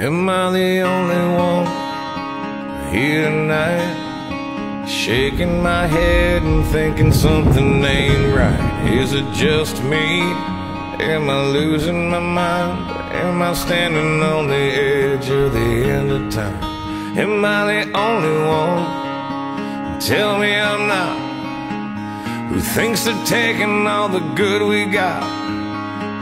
Am I the only one here tonight? Shaking my head and thinking something ain't right. Is it just me? Am I losing my mind? Am I standing on the edge of the end of time? Am I the only one? Tell me I'm not. Who thinks of taking all the good we got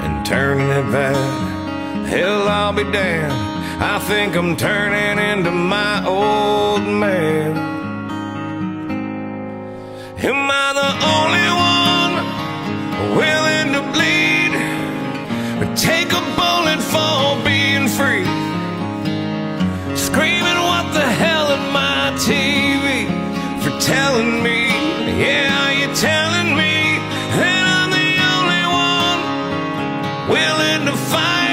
and turning it bad? Hell, I'll be damned. I think I'm turning into my old man. Am I the only one willing to bleed? Or take a bullet for being free? Screaming, what the hell am my TV for telling me? Yeah, you're telling me that I'm the only one willing to fight